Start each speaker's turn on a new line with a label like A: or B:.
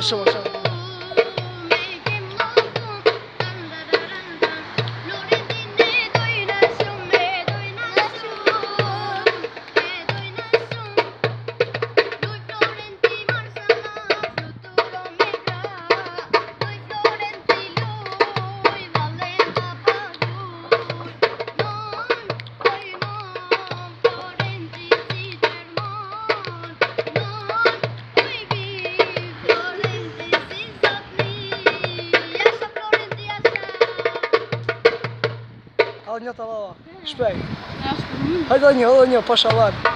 A: 是我。
B: A u një tavalo,
C: shpej Hajde u një, u një, po